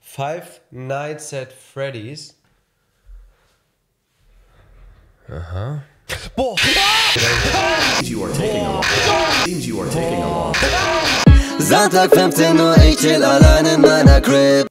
Five Nights at Freddy's. Aha. Boah! You are taking a walk. Seems you are taking a walk. Sonntag 15 Uhr, ich chill allein in meiner Crib.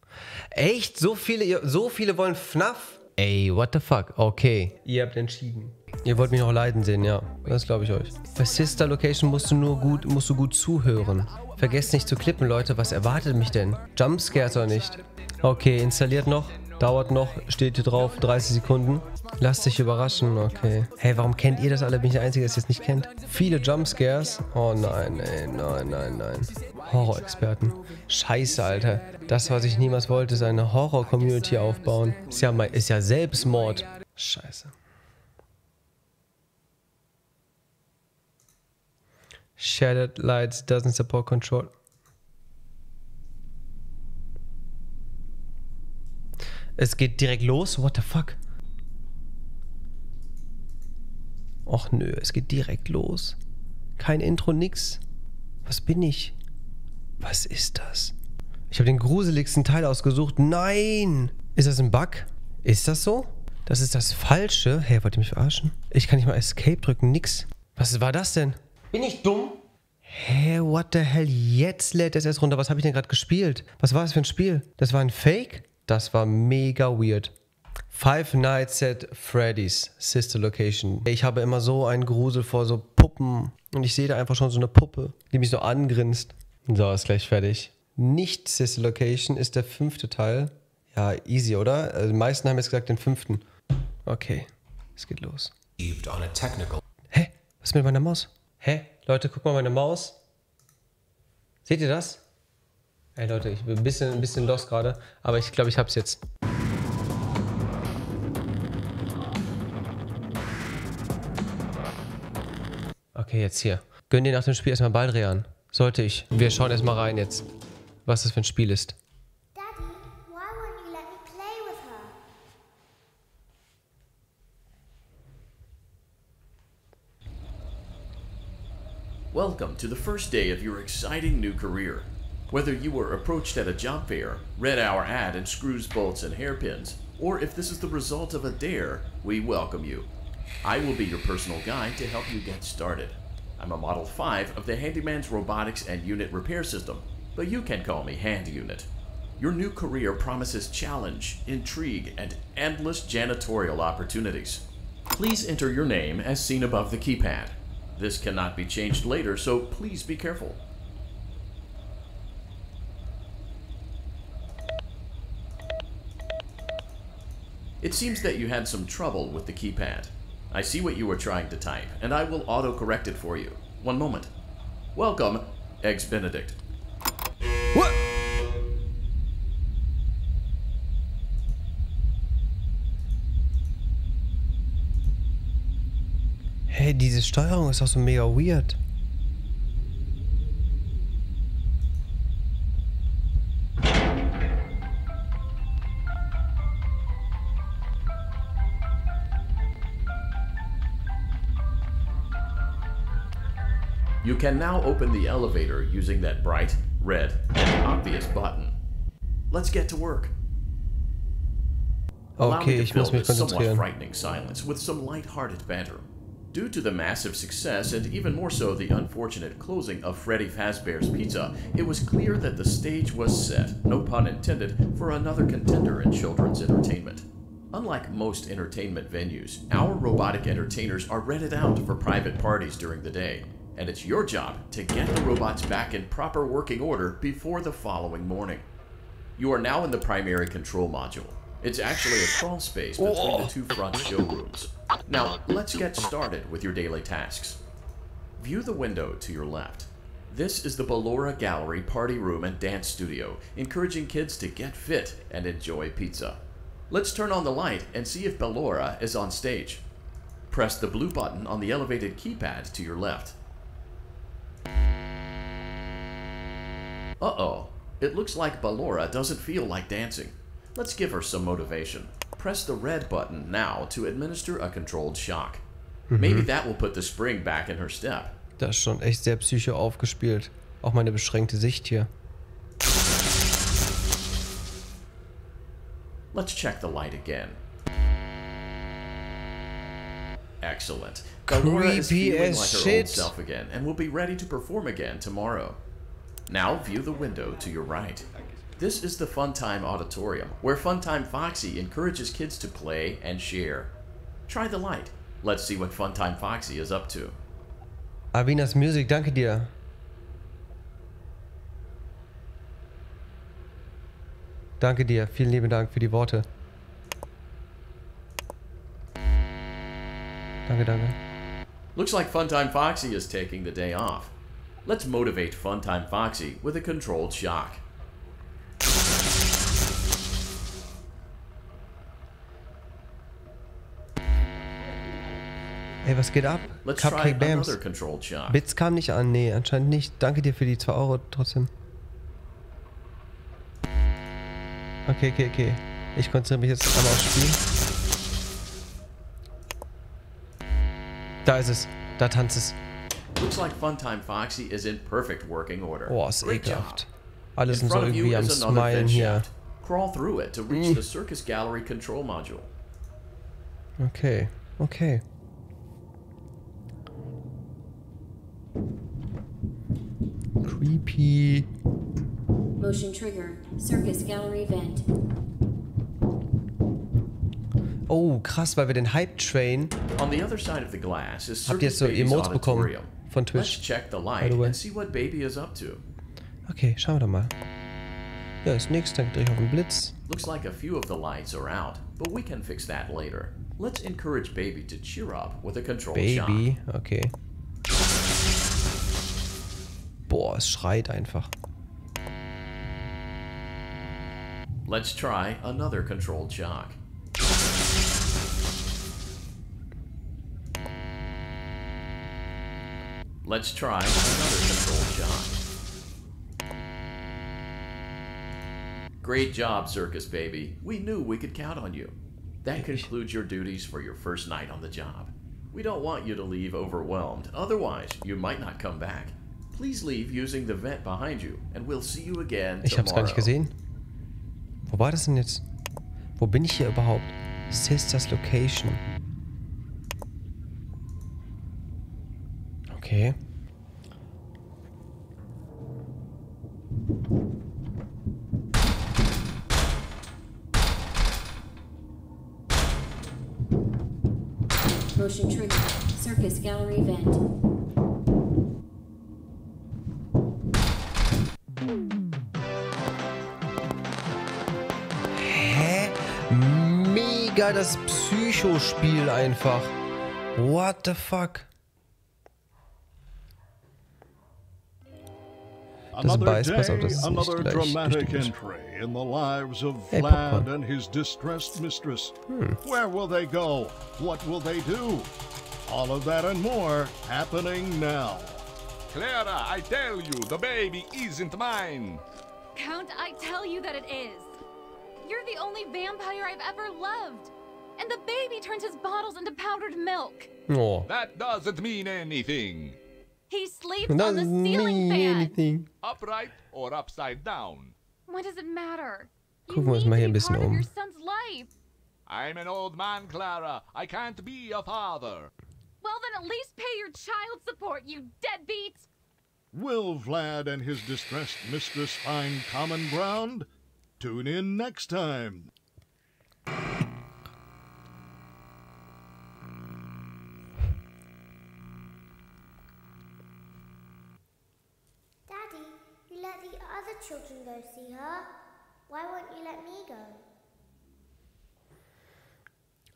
Echt? So viele, so viele wollen FNAF? Ey, what the fuck? Okay. Ihr habt entschieden. Ihr wollt mich noch leiden sehen, ja. Das glaube ich euch. Bei Sister Location musst du nur gut, musst du gut zuhören. Vergesst nicht zu klippen, Leute. Was erwartet mich denn? Jumpscares oder nicht? Okay, installiert noch. Dauert noch. Steht hier drauf. 30 Sekunden. Lasst sich überraschen. Okay. Hey, warum kennt ihr das alle? Bin ich der Einzige, der es jetzt nicht kennt? Viele Jumpscares. Oh nein, ey. Nein, nein, nein. Horror-Experten. Scheiße, Alter. Das, was ich niemals wollte, ist eine Horror-Community aufbauen. Ist ja, mein, ist ja Selbstmord. Scheiße. Shaded Lights doesn't support control. Es geht direkt los? What the fuck? Och nö, es geht direkt los. Kein Intro, nix. Was bin ich? Was ist das? Ich habe den gruseligsten Teil ausgesucht. Nein! Ist das ein Bug? Ist das so? Das ist das Falsche. Hey, wollt ihr mich verarschen? Ich kann nicht mal Escape drücken, nix. Was war das denn? Bin ich dumm? Hä, what the hell? Jetzt lädt es erst runter. Was habe ich denn gerade gespielt? Was war das für ein Spiel? Das war ein Fake? Das war mega weird. Five Nights at Freddy's Sister Location. Ich habe immer so einen Grusel vor so Puppen. Und ich sehe da einfach schon so eine Puppe, die mich so angrinst. So, ist gleich fertig. Nicht Sister Location ist der fünfte Teil. Ja, easy, oder? Also die meisten haben jetzt gesagt den fünften. Okay, es geht los. Hä? Was ist mit meiner Maus? Hä? Leute, guck mal meine Maus. Seht ihr das? Ey Leute, ich bin ein bisschen, ein bisschen lost gerade, aber ich glaube, ich hab's jetzt. Okay, jetzt hier. Gönn dir nach dem Spiel erstmal Baldrian. Sollte ich. Wir schauen erstmal rein jetzt, was das für ein Spiel ist. Welcome to the first day of your exciting new career. Whether you were approached at a job fair, read our ad in screws, bolts, and hairpins, or if this is the result of a dare, we welcome you. I will be your personal guide to help you get started. I'm a Model 5 of the Handyman's Robotics and Unit Repair System, but you can call me Hand Unit. Your new career promises challenge, intrigue, and endless janitorial opportunities. Please enter your name as seen above the keypad. This cannot be changed later, so please be careful. It seems that you had some trouble with the keypad. I see what you were trying to type, and I will auto-correct it for you. One moment. Welcome, Eggs Benedict. What? Hey, diese Steuerung ist auch so mega weird. You can now open the elevator using that bright, red, and obvious button. Let's get to work. Allow Okay, me to fill this somewhat frightening silence with some light-hearted banter. Due to the massive success and even more so the unfortunate closing of Freddy Fazbear's Pizza, it was clear that the stage was set, no pun intended, for another contender in children's entertainment. Unlike most entertainment venues, our robotic entertainers are rented out for private parties during the day, and it's your job to get the robots back in proper working order before the following morning. You are now in the primary control module. It's actually a crawl space between the two front showrooms. Now, let's get started with your daily tasks. View the window to your left. This is the Ballora Gallery Party Room and Dance Studio, encouraging kids to get fit and enjoy pizza. Let's turn on the light and see if Ballora is on stage. Press the blue button on the elevated keypad to your left. Uh-oh. It looks like Ballora doesn't feel like dancing. Let's give her some motivation. Press the red button now to administer a controlled shock. Mhm. Maybe that will put the spring back in her step. Das ist schon echt sehr psycho aufgespielt. Auch meine beschränkte Sicht hier. Let's check the light again. Excellent. Laura is feeling as like her shit. old self again and will be ready to perform again tomorrow. Now view the window to your right. This is the Funtime Auditorium, where Funtime Foxy encourages kids to play and share. Try the light. Let's see what Funtime Foxy is up to. Avinas Music, danke dir. Danke dir, vielen lieben Dank für die Worte. Danke, danke. Looks like Funtime Foxy is taking the day off. Let's motivate Funtime Foxy with a controlled shock. Ey, was geht ab? Let's Cupcake Bams. Bits kam nicht an, nee, anscheinend nicht. Danke dir für die 2 Euro trotzdem. Okay, okay, okay. Ich konzentriere mich jetzt einmal aufs Spiel. Da ist es. Da tanzt es. Looks like Funtime Foxy is in perfect working order. Boah, ist ekelhaft. Alle In so irgendwie am Smilen hier. Crawl through it to reach the Circus Gallery control module. Okay, okay. Creepy. Motion trigger. Circus gallery vent. Oh, krass, weil wir den Hype Train. On the other side of the glass is Habt ihr Circus so Baby's Emotes bekommen auditorium. von Let's check the light and see what Baby is up to. Okay, schauen wir doch mal. Ja, ist nix, dann drehe ich auf den Blitz. Looks like a few of the lights are out, but we can fix that later. Let's encourage Baby to cheer up with a controlled shock. Baby, okay. Boah, es schreit einfach. Let's try another controlled shock. Let's try another controlled shock. Great job, Circus Baby. We knew we could count on you. That concludes your duties for your first night on the job. We don't want you to leave overwhelmed, otherwise, you might not come back. Please leave using the vent behind you, and we'll see you again Ich hab's gar nicht gesehen. Wo war das denn jetzt? Wo bin ich hier überhaupt? Sisters Location. Okay. Motion trigger. Circus gallery vent. Mega das Psychospiel einfach. What the fuck? Das Another beißt, pass auf, das ist nicht another gleich dramatic entry in the lives of Hey, Vlad Popcorn. Hmm. and his distressed mistress. Where will they go? What will they do? All of that and more happening now. Clara, I tell you, the baby isn't mine. Count, I tell you that it is. You're the only vampire I've ever loved. And the baby turns his bottles into powdered milk. Oh. That doesn't mean anything. He sleeps on the Doesn't ceiling mean fan. anything. Upright or upside down. What does it matter? You Gucken wir uns need mal to hier ein be bisschen part of um. your son's life. I'm an old man, Clara. I can't be a father. Well, then at least pay your child support, you deadbeat. Will Vlad and his distressed mistress find common ground? Tune in next time. Other children go see her. Why won't you let me go?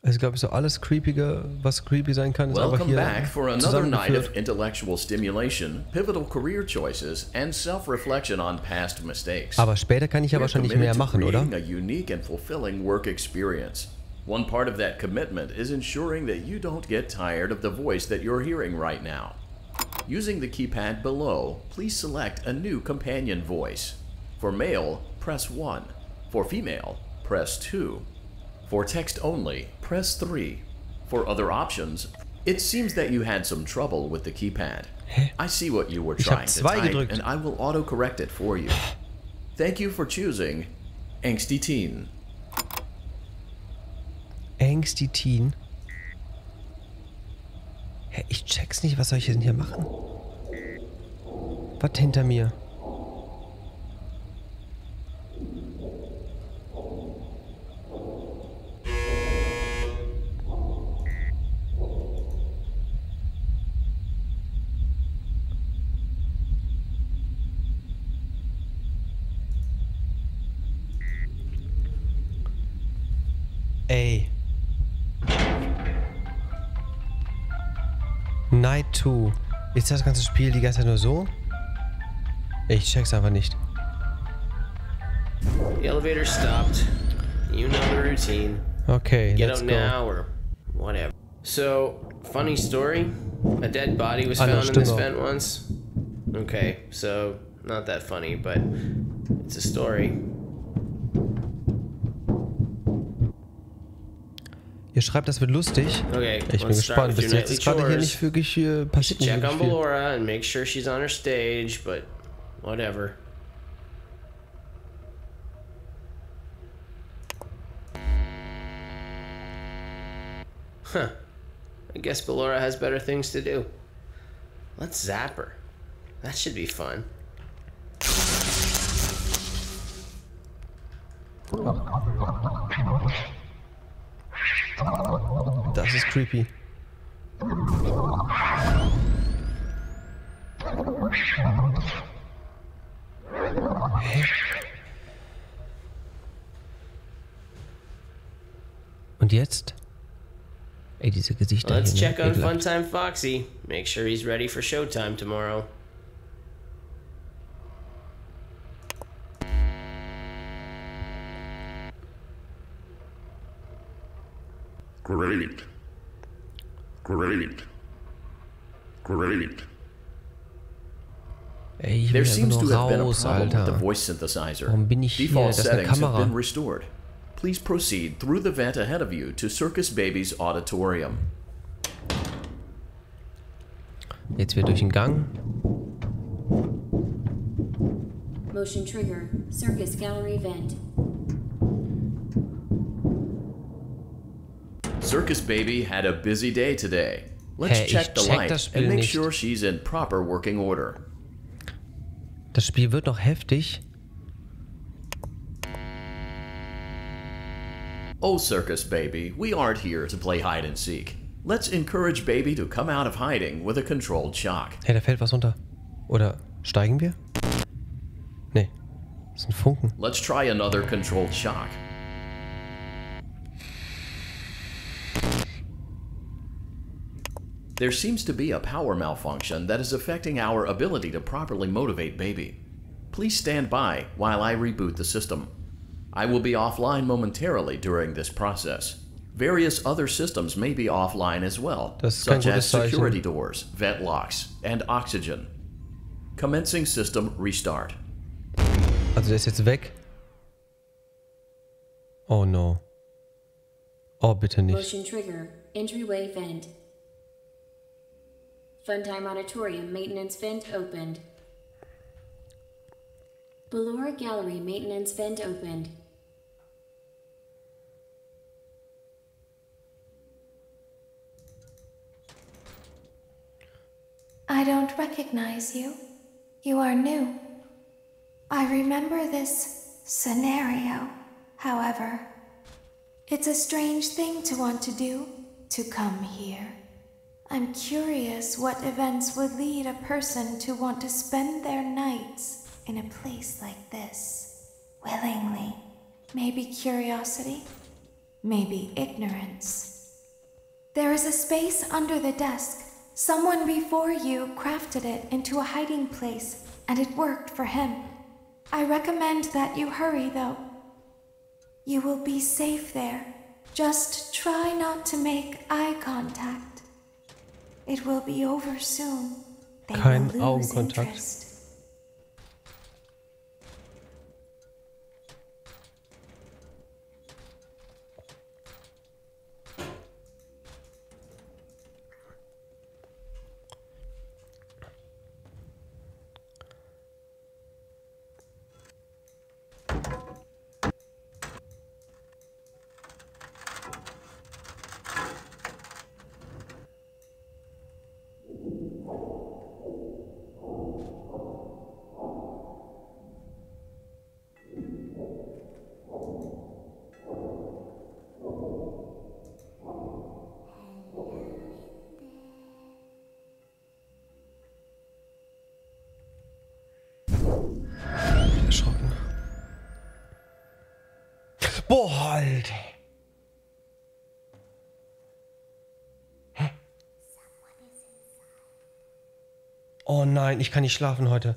Also, glaube ich, so alles Creepige, was creepy sein kann, ist einfach Welcome hier back for another night of intellectual stimulation, pivotal career choices, and self-reflection on past mistakes. Aber später kann ich ja We're wahrscheinlich mehr machen, oder? a unique and fulfilling work experience. One part of that commitment is ensuring that you don't get tired of the voice that you're hearing right now. Using the keypad below, please select a new companion voice. For male, press 1. For female, press 2. For text only, press 3. For other options, it seems that you had some trouble with the keypad. I see what you were trying to type, gedrückt. and I will autocorrect it for you. Thank you for choosing Angsty Teen. Angsty Teen. Hä, ich check's nicht. Was soll ich denn hier machen? Was hinter mir? Ist das ganze Spiel die ganze Zeit nur so? Ich check's einfach nicht. The elevator stopped. You know the routine. Okay, Get let's up go. now or whatever. So, funny story. A dead body was Ah, found in this vent once. Okay, so not that funny, but it's a story. Ihr schreibt, das wird lustig. Okay, Ich bin let's start gespannt. Bis your jetzt ist gerade hier nicht wirklich äh, passiert Check wirklich on viel. Ballora and make sure she's on her stage, but whatever. Huh. I guess Ballora has better things to do. Let's zap her. That should be fun. Oh. Das ist creepy. Hä? Und jetzt? Ey, diese Gesichter Let's hier. check ne? on. Funtime Foxy. Make sure he's ready for showtime tomorrow. Great. Great. Great. Ey, There seems to have been a raus, problem with the voice synthesizer. Warum hier? Default Das ist eine settings have been restored. Please proceed through the vent ahead of you to Circus Baby's auditorium. Jetzt wieder durch den Gang. Motion trigger. Circus gallery vent. Circus Baby had a busy day today. Let's ich check the check light and make sure she's in proper working order. Das Spiel wird noch heftig. Oh, Circus Baby, we aren't here to play hide and seek. Let's encourage Baby to come out of hiding with a controlled shock. Hey, da fällt was runter. Oder steigen wir? Nee. Das sind Funken. Let's try another controlled shock. There seems to be a power malfunction that is affecting our ability to properly motivate Baby. Please stand by while I reboot the system. I will be offline momentarily during this process. Various other systems may be offline as well, Das such gutes as Zeichen. security doors, vent locks, and oxygen. Commencing system restart. Also der ist jetzt weg. Oh no. Oh, bitte nicht. Motion trigger. Entryway vent. Funtime auditorium maintenance vent opened. Ballora gallery maintenance vent opened. I don't recognize you. You are new. I remember this scenario, however. It's a strange thing to want to do, to come here. I'm curious what events would lead a person to want to spend their nights in a place like this. Willingly. Maybe curiosity, maybe ignorance. There is a space under the desk. Someone before you crafted it into a hiding place, and it worked for him. I recommend that you hurry, though. You will be safe there. Just try not to make eye contact. Kein will lose Augenkontakt. interest. Boah, Alter. Hä? Oh nein, ich kann nicht schlafen heute.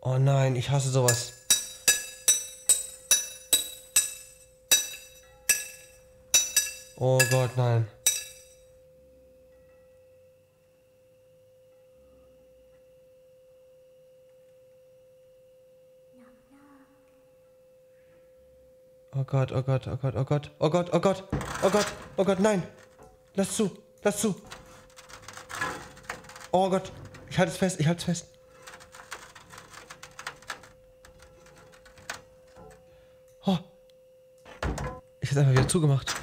Oh nein, ich hasse sowas. Oh Gott, nein. Oh Gott, oh Gott, oh Gott, oh Gott, oh Gott, oh Gott, oh Gott, oh Gott, nein. Lass zu, lass zu. Oh Gott, ich halte es fest, ich halte es fest. Oh. Ich hätte einfach wieder zugemacht.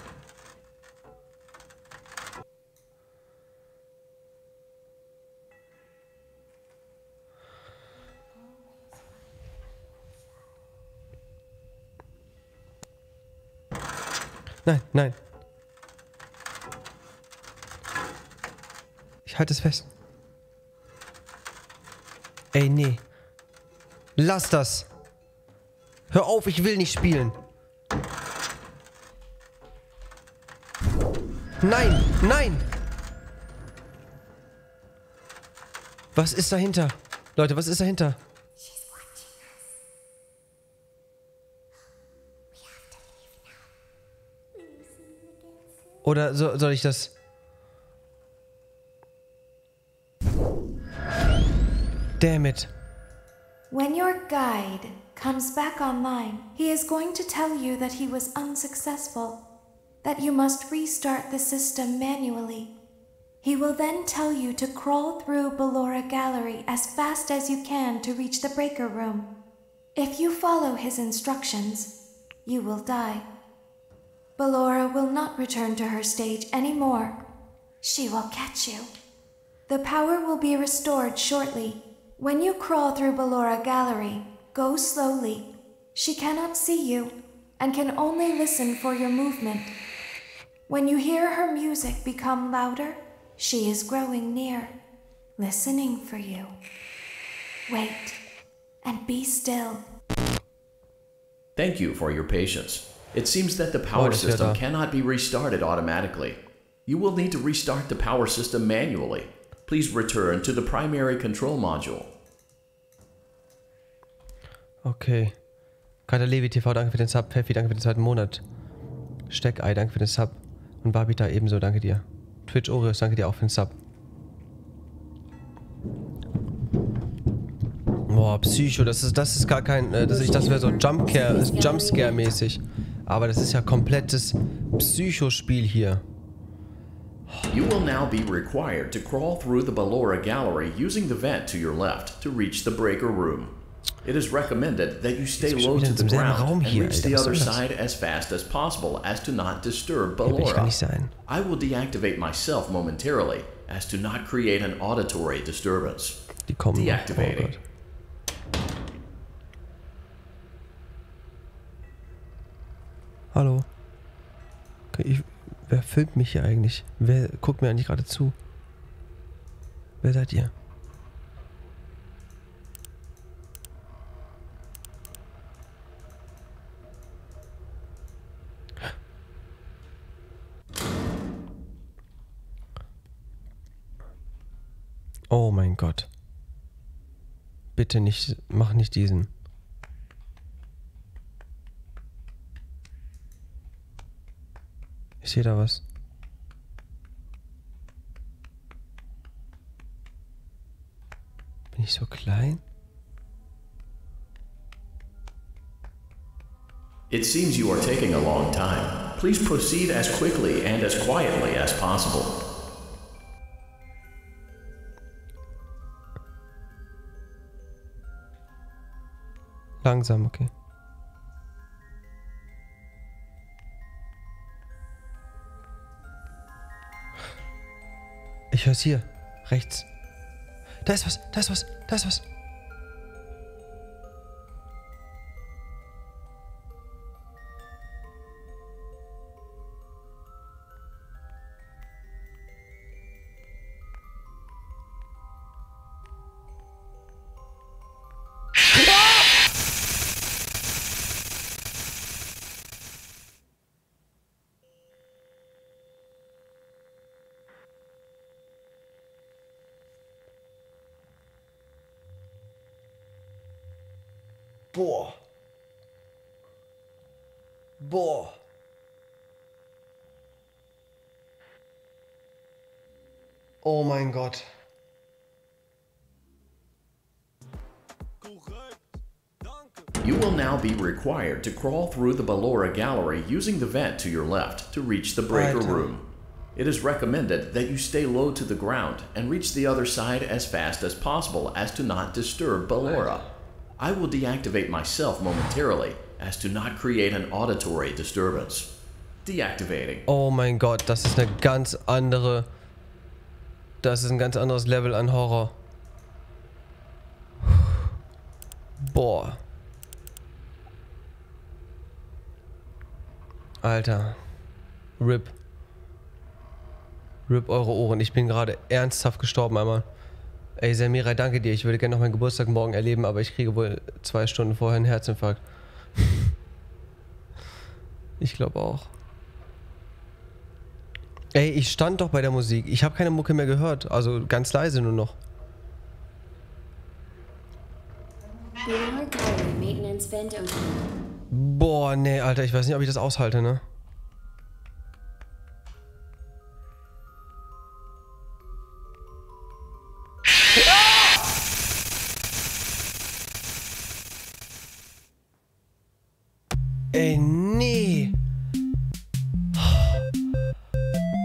Nein, nein. Ich halte es fest. Ey, nee. Lass das. Hör auf, ich will nicht spielen. Nein, nein. Was ist dahinter? Leute, was ist dahinter? Oder so, soll ich das... Damn it. When your guide comes back online, he is going to tell you that he was unsuccessful, that you must restart the system manually. He will then tell you to crawl through Ballora Gallery as fast as you can to reach the breaker room. If you follow his instructions, you will die. Ballora will not return to her stage anymore. She will catch you. The power will be restored shortly. When you crawl through Ballora Gallery, go slowly. She cannot see you and can only listen for your movement. When you hear her music become louder, she is growing near, listening for you. Wait and be still. Thank you for your patience. It seems that the power ja system cannot be restarted automatically. You will need to restart the power system manually. Please return to the primary control module. Okay. Kater Levi TV, danke für den Sub. Pfeffi, danke für den zweiten Monat. Steckei, danke für den Sub. Und Barbita ebenso, danke dir. Twitch Oreos, danke dir auch für den Sub. Boah, Psycho, das ist, das ist gar kein. Äh, das, das wäre so Jumpcare, Jumpscare-mäßig. Aber das ist ja komplettes Psychospiel hier. You will now be required to crawl through the Ballora Gallery using the vent to your left to reach the breaker room. It is recommended that you stay low to the ground Raum and hier, reach the other side as fast as possible as to not disturb Ballora. nicht sein. I will deactivate myself momentarily as to not create an auditory disturbance. Die kommen. noch. Oh Deactivating. Hallo. Ich, wer filmt mich hier eigentlich? Wer guckt mir eigentlich gerade zu? Wer seid ihr? Oh mein Gott. Bitte nicht, mach nicht diesen. Ich sehe da was. Bin ich so klein? It seems you are taking a long time. Please proceed as quickly and as quietly as possible. Langsam, okay. Ich höre es hier. Rechts. Da ist was, da ist was, da ist was. Required to crawl through the Ballora Gallery using the vent to your left to reach the breaker room. It is recommended that you stay low to the ground and reach the other side as fast as possible as to not disturb Ballora. I will deactivate myself momentarily as to not create an auditory disturbance. Deactivating. Oh mein Gott, das ist eine ganz andere. Das ist ein ganz anderes Level an Horror. Boah. Alter. RIP. RIP eure Ohren. Ich bin gerade ernsthaft gestorben einmal. Ey, Samira, danke dir. Ich würde gerne noch meinen Geburtstag morgen erleben, aber ich kriege wohl zwei Stunden vorher einen Herzinfarkt. ich glaube auch. Ey, ich stand doch bei der Musik. Ich habe keine Mucke mehr gehört. Also ganz leise nur noch. Ballora Gallery maintenance vent opened. Boah, nee, Alter, ich weiß nicht, ob ich das aushalte, ne? Ey, nee.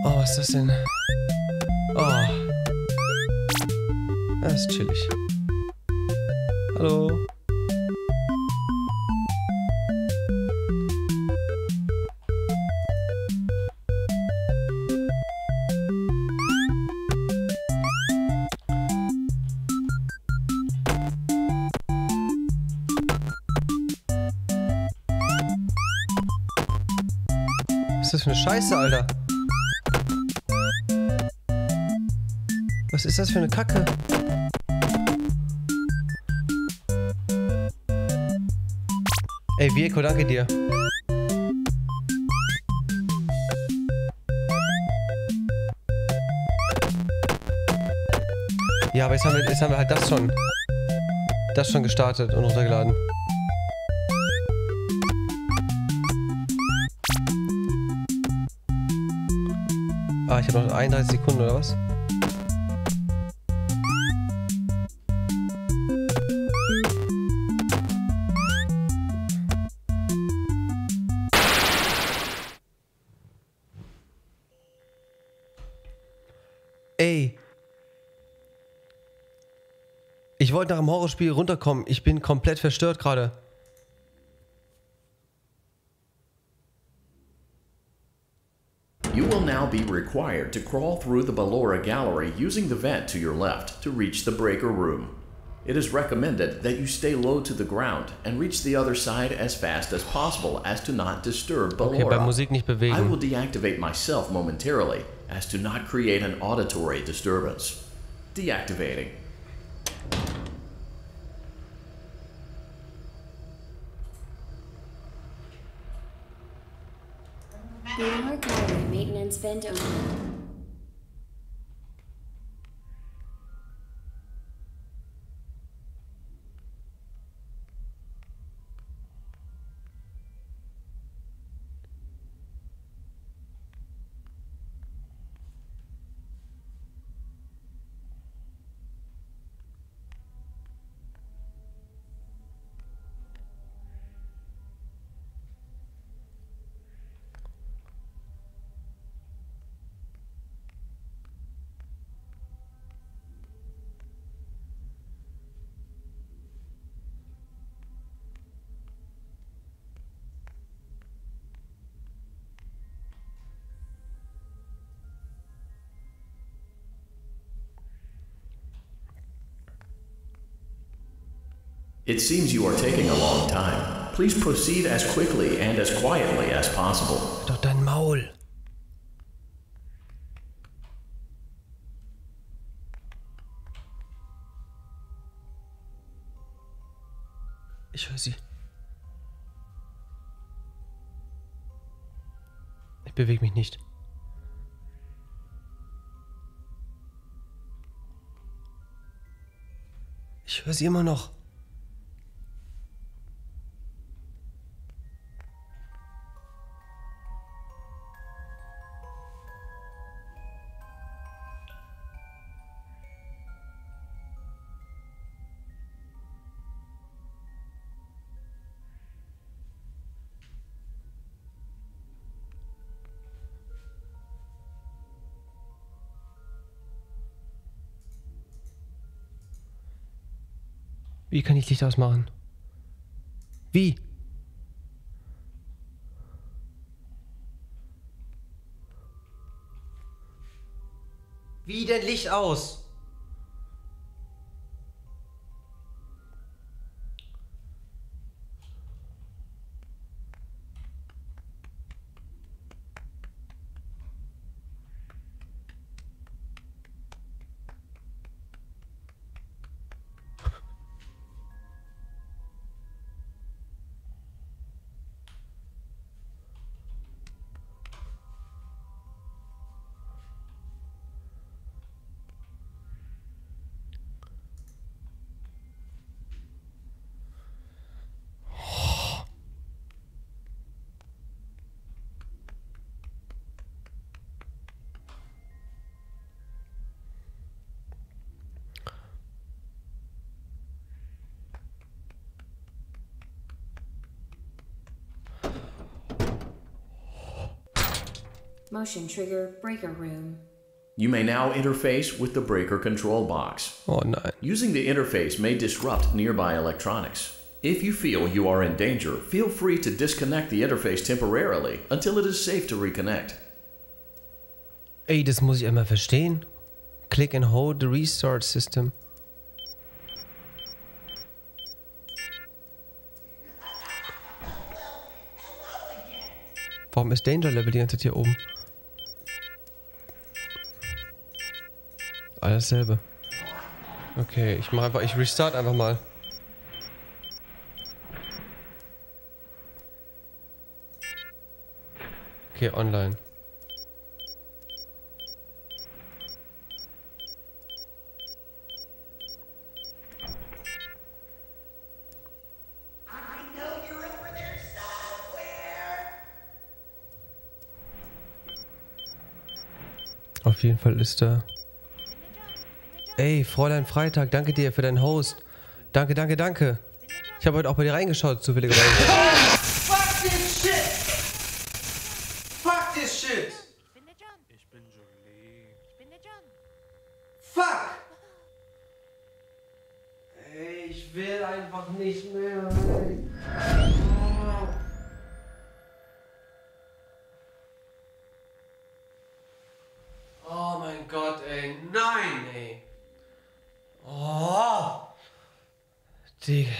Oh, was ist das denn? Oh. Das ist chillig. Hallo. Das für eine Scheiße, Alter? Was ist das für eine Kacke? Ey, Vieko, danke dir. Ja, aber jetzt haben, wir, jetzt haben wir halt das schon. Das schon gestartet und runtergeladen. Ah, ich habe noch 31 Sekunden oder was? Ey. Ich wollte nach dem Horrorspiel runterkommen. Ich bin komplett verstört gerade. To crawl through the Ballora Gallery using the vent to your left to reach the breaker room. It is recommended that you stay low to the ground and reach the other side as fast as possible as to not disturb Okay, bei Ballora. Musik nicht I will deactivate myself momentarily as to not create an auditory disturbance. Deactivating. Ballora Gallery maintenance vent opened. It seems you are taking a long time. Please proceed as quickly and as quietly as possible. Doch dein Maul. Ich höre sie. Ich bewege mich nicht. Ich höre sie immer noch. Wie kann ich Licht ausmachen? Wie? Wie denn Licht aus? Motion trigger breaker room. You may now interface with the breaker control box. Oh nein. Using the interface may disrupt nearby electronics. If you feel you are in danger, feel free to disconnect the interface temporarily until it is safe to reconnect. Ey, das muss ich einmal verstehen. Click and hold the restart system. Warum ist Danger Level die ganze Zeit hier oben? Alles selbe. Okay, ich mache einfach, ich restart einfach mal. Okay, online. Auf jeden Fall ist da. Ey, Fräulein Freitag, danke dir für deinen Host. Danke, danke, danke. Ich habe heute auch bei dir reingeschaut, zufälligerweise. Fuck this shit! Fuck this shit! Ich bin Jolie. Ich bin der John. Fuck! Ey, ich will einfach nicht mehr. ey. Oh mein Gott, ey. Nein, ey. Oh. Digga.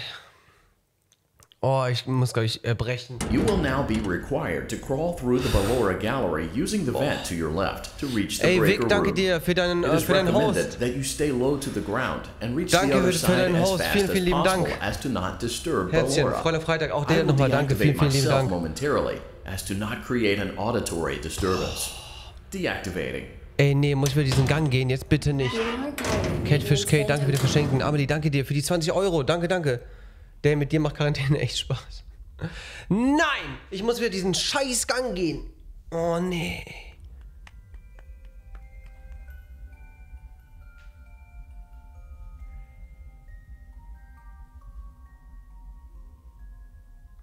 Oh, ich muss, glaube ich, erbrechen. You will now be required to crawl through the Ballora gallery using the vent to your left to reach the Ey, breaker Vic, danke room. dir für deinen, It äh, is für deinen recommended Host. that you stay low to the ground and reach Danke the other für side deinen as Host. fast Vielen, as vielen lieben possible Dank. as to not disturb Herzchen. Fräulein Freitag, auch I dir nochmal danke. Vielen, vielen lieben myself Dank. momentarily as to not create an auditory disturbance. Deactivating. Ey, nee, muss ich wieder diesen Gang gehen? Jetzt bitte nicht. Catfish Kate, danke für die Verschenken. Amelie, danke dir für die 20 Euro. Danke, danke. Der mit dir macht Quarantäne echt Spaß. Nein! Ich muss wieder diesen scheiß Gang gehen. Oh, nee.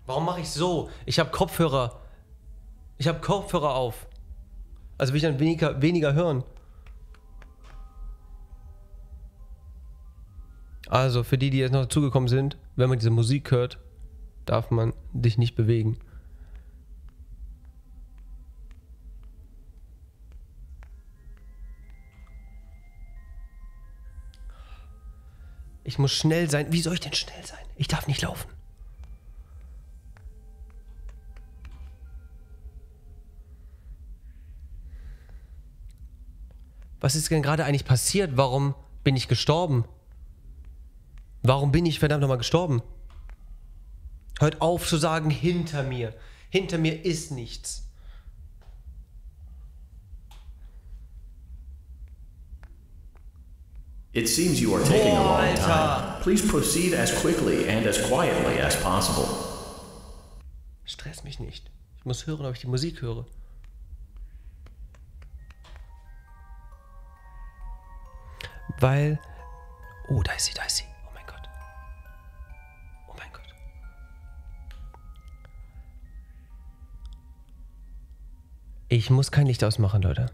Warum mache ich so? Ich habe Kopfhörer. Ich habe Kopfhörer auf. Also will ich dann weniger, weniger hören. Also für die, die jetzt noch dazugekommen sind, wenn man diese Musik hört, darf man dich nicht bewegen. Ich muss schnell sein. Wie soll ich denn schnell sein? Ich darf nicht laufen. Was ist denn gerade eigentlich passiert? Warum bin ich gestorben? Warum bin ich verdammt nochmal gestorben? Hört auf zu sagen, hinter mir. Hinter mir ist nichts. It seems you are taking a long Alter. time. Please proceed as quickly and as quietly as possible. Stress mich nicht. Ich muss hören, ob ich die Musik höre. Weil. Oh, da ist sie, da ist sie. Ich muss kein Licht ausmachen, Leute.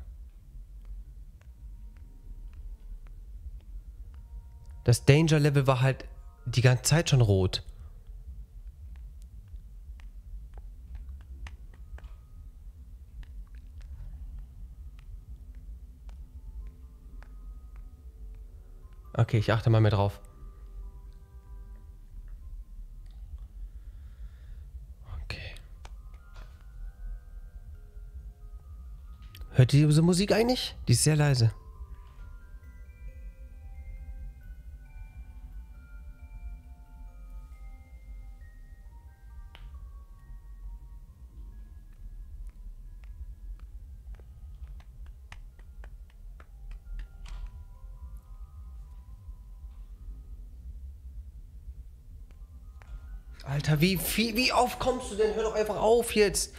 Das Danger Level war halt die ganze Zeit schon rot. Okay, ich achte mal mehr drauf. Hört ihr diese Musik eigentlich? Die ist sehr leise. Alter, wie viel, wie oft kommst du denn? Hör doch einfach auf jetzt.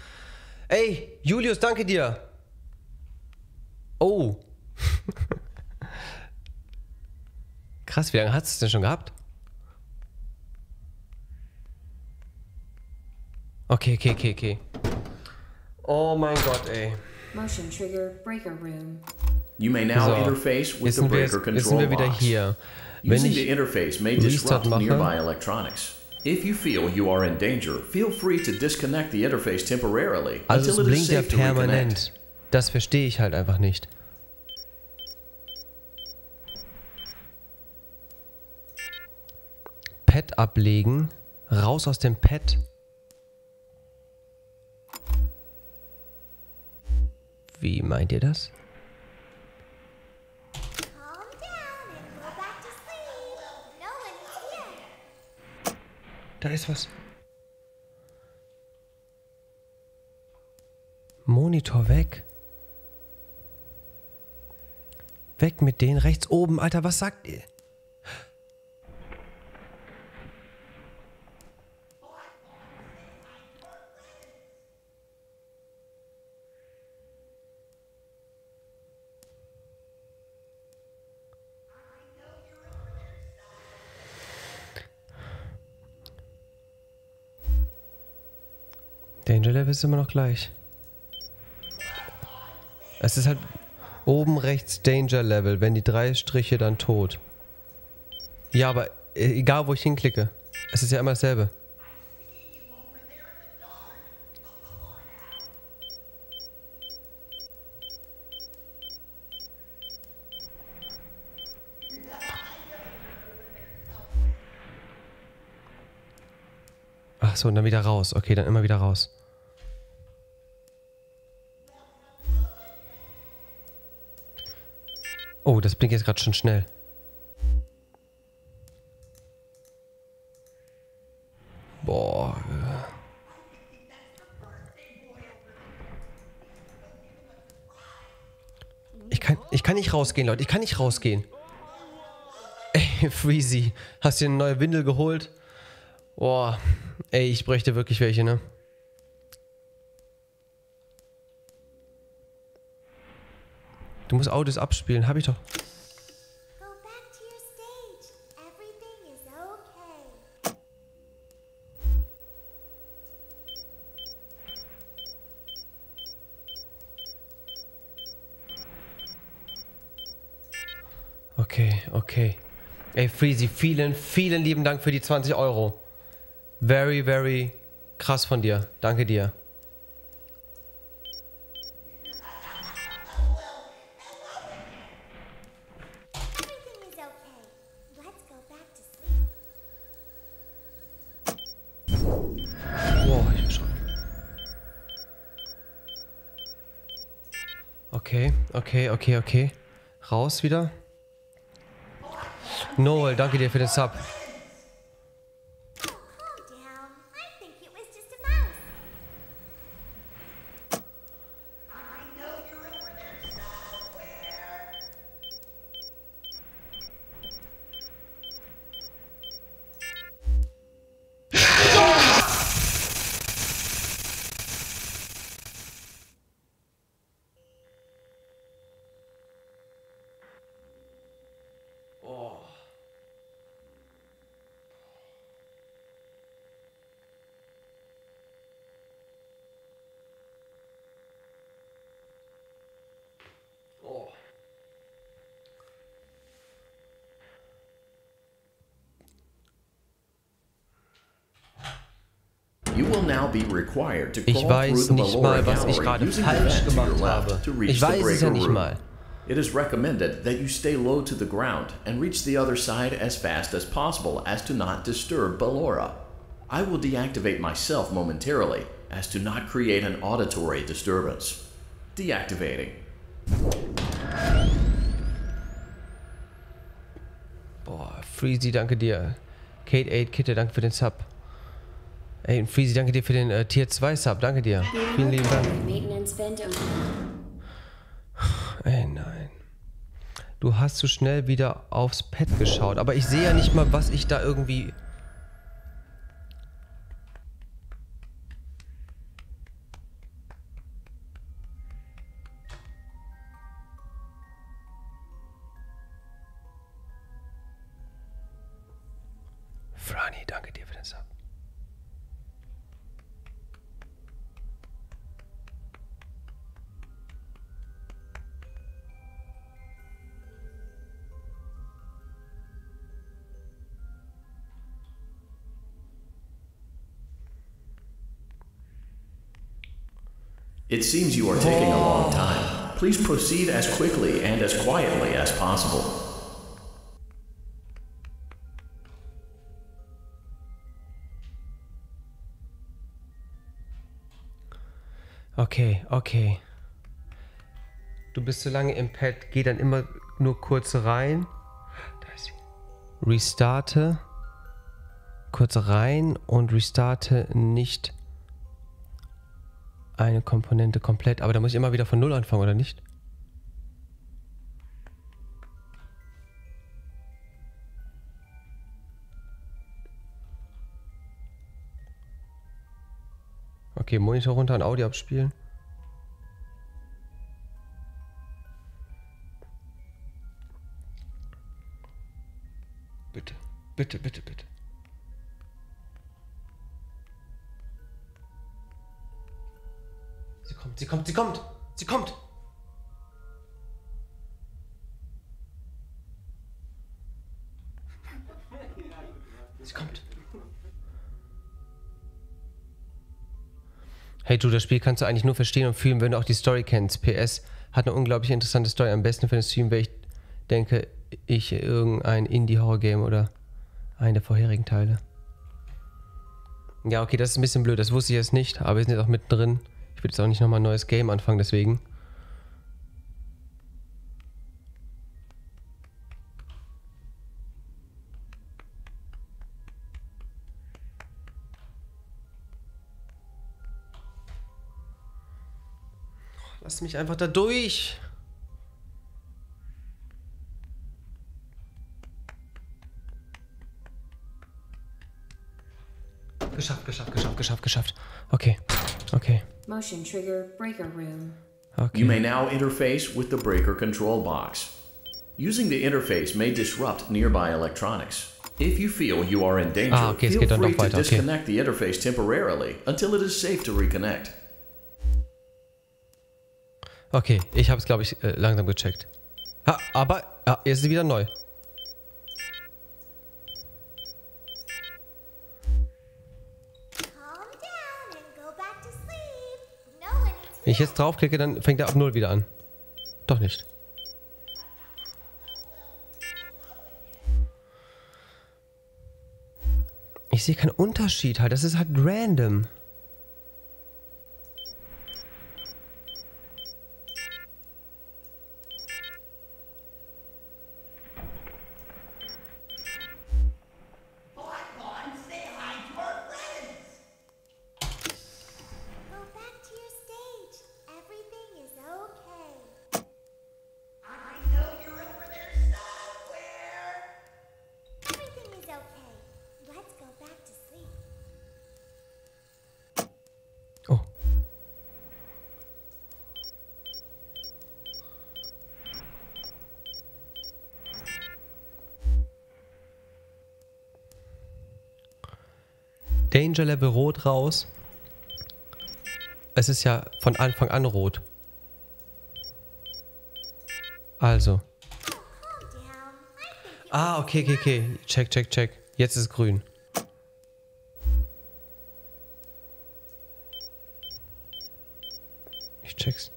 Ey, Julius, danke dir. Oh. Krass, wie lange hast du es denn schon gehabt? Okay, okay, okay, okay. Oh mein Gott, ey. Motion trigger breaker room. You may now So, interface with jetzt the sind wir, breaker jetzt, jetzt sind control wir wieder box. hier. Wenn Using ich the interface may disrupt mache, nearby electronics. If you feel you are in danger, feel free to disconnect the interface temporarily also until it is safe to reconnect. permanent. Das verstehe ich halt einfach nicht. Pad ablegen. Raus aus dem Pad. Wie meint ihr das? Da ist was. Monitor weg. Weg mit denen rechts oben. Alter, was sagt ihr? Danger Level ist immer noch gleich. Es ist halt oben rechts Danger Level, wenn die drei Striche dann tot. Ja, aber äh, egal wo ich hinklicke, es ist ja immer dasselbe. Ach so, und dann wieder raus. Okay, dann immer wieder raus. Das blinkt jetzt gerade schon schnell. Boah. Ich kann, ich kann nicht rausgehen, Leute. Ich kann nicht rausgehen. Ey, Freezy. Hast du dir eine neue Windel geholt? Boah. Ey, ich bräuchte wirklich welche, ne? Du musst Autos abspielen, hab ich doch. Okay, okay. Ey, Freezy, vielen, vielen lieben Dank für die 20 Euro. Very, very krass von dir. Danke dir. Okay, okay, okay, okay. Raus wieder. Noel, danke dir für den Sub. Be required to Ich weiß nicht mal, was ich gerade falsch gemacht habe. Ich weiß es ja nicht mal. It is recommended that you stay low to the ground and reach the other side as fast as possible as to not disturb Ballora. I will deactivate myself momentarily as to not create an auditory disturbance. Deactivating. Boah, Freezy, danke dir. Kate 8 Kitte, danke für den Sub. Ey, Freezy, danke dir für den äh, Tier 2 Sub, danke dir. Vielen lieben Dank. Ey, nein. Du hast zu schnell wieder aufs Pad geschaut, aber ich sehe ja nicht mal, was ich da irgendwie... It seems you are taking a long time. Please proceed as quickly and as quietly as possible. Okay, okay. Du bist so lange im Pad, geh dann immer nur kurz rein. Da ist sie. Restarte. Kurz rein und restarte nicht eine Komponente komplett. Aber da muss ich immer wieder von Null anfangen, oder nicht? Okay, Monitor runter und Audio abspielen. Bitte, bitte, bitte, bitte. Sie kommt, sie kommt, sie kommt, sie kommt. Hey du, das Spiel kannst du eigentlich nur verstehen und fühlen, wenn du auch die Story kennst. PS hat eine unglaublich interessante Story. Am besten für den Stream, weil ich denke, ich irgendein Indie-Horror-Game oder einen der vorherigen Teile. Ja, okay, das ist ein bisschen blöd. Das wusste ich jetzt nicht, aber wir sind jetzt auch mittendrin. Ich würde jetzt auch nicht nochmal ein neues Game anfangen, deswegen. Lass mich einfach da durch. Geschafft, geschafft, geschafft, geschafft, geschafft. Okay, okay, Motion trigger breaker room. okay. You may now interface with the breaker control box. Using the interface may disrupt nearby electronics. If you feel you are in danger, Ah, okay, feel free to weiter, okay. disconnect the interface temporarily until it is safe to reconnect. Okay, ich habe es, glaube ich, äh, langsam gecheckt. Ha, aber, ja, jetzt ist wieder neu. Wenn ich jetzt draufklicke, dann fängt er ab Null wieder an. Doch nicht. Ich sehe keinen Unterschied halt. Das ist halt random. Danger Level rot raus. Es ist ja von Anfang an rot. Also. Ah, okay, okay, okay. Check, check, check. Jetzt ist grün. Ich check's.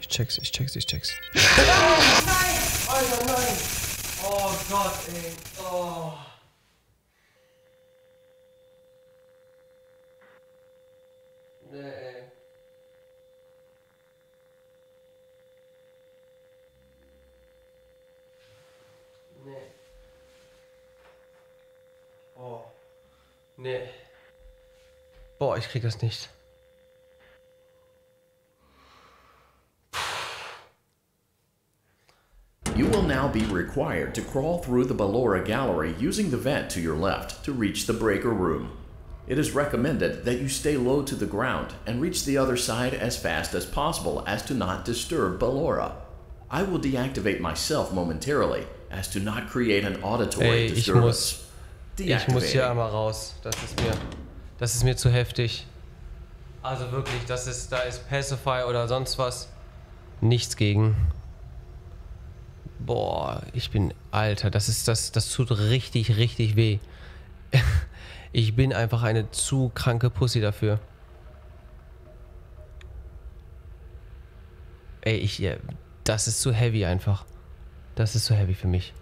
Ich check's, ich check's, ich check's. Oh nein! Oh nein! Oh Gott, ey. Krieg das nicht. You will now be required to crawl through the Ballora Gallery using the vent to your left to reach the breaker room. It is recommended that you stay low to the ground and reach the other side as fast as possible as to not disturb Ballora. I will deactivate myself momentarily as to not create an auditory Ey, ich disturbance. muss, ich muss hier einmal raus. Das ist mir, das ist mir zu heftig. Also wirklich, das ist, da ist Pacify oder sonst was. Nichts gegen. Boah, ich bin, Alter, das ist, das, das tut richtig, richtig weh. Ich bin einfach eine zu kranke Pussy dafür. Ey, ich, ja, das ist zu heavy einfach. Das ist zu heavy für mich.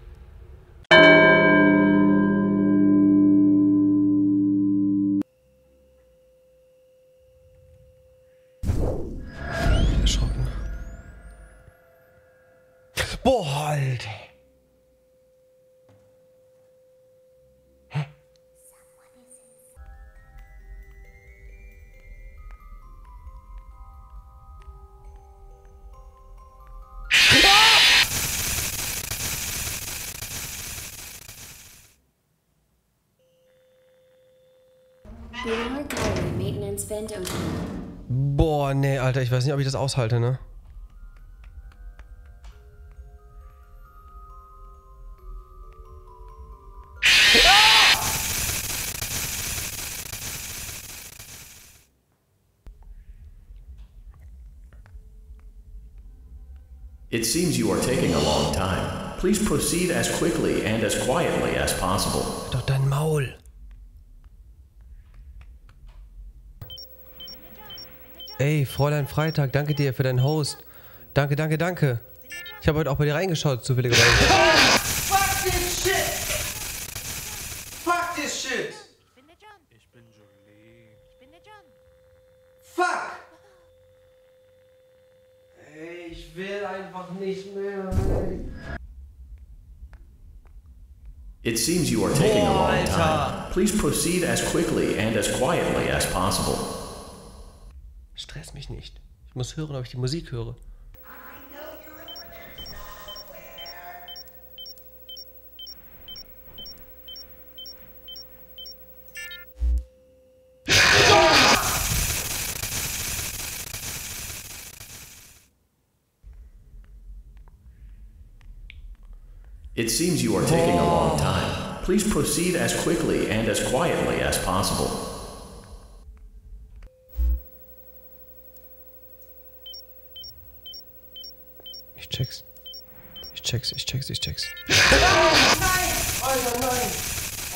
Nicht, ob ich das aushalte, ne? It seems you are taking a long time. Please proceed as quickly and as quietly as possible. Doch dein Maul. Ey, Fräulein Freitag, danke dir für deinen Host. Danke, danke, danke. Ich habe heute auch bei dir reingeschaut, zufälligerweise. Fuck this shit! Fuck this shit! Ich bin Jolie. Ich bin der John. Fuck! Ey, ich will einfach nicht mehr. It seems you are taking a long Alter. time. Please proceed as quickly and as quietly as possible. Stress mich nicht. Ich muss hören, ob ich die Musik höre. It seems you are taking a long time. Please proceed as quickly and as quietly as possible. Ich check's. Ich check's, ich check's, ich check's. Alter, nein!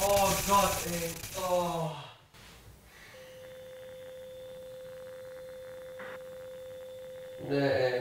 Oh Gott, ey. Oh. Nee, ey.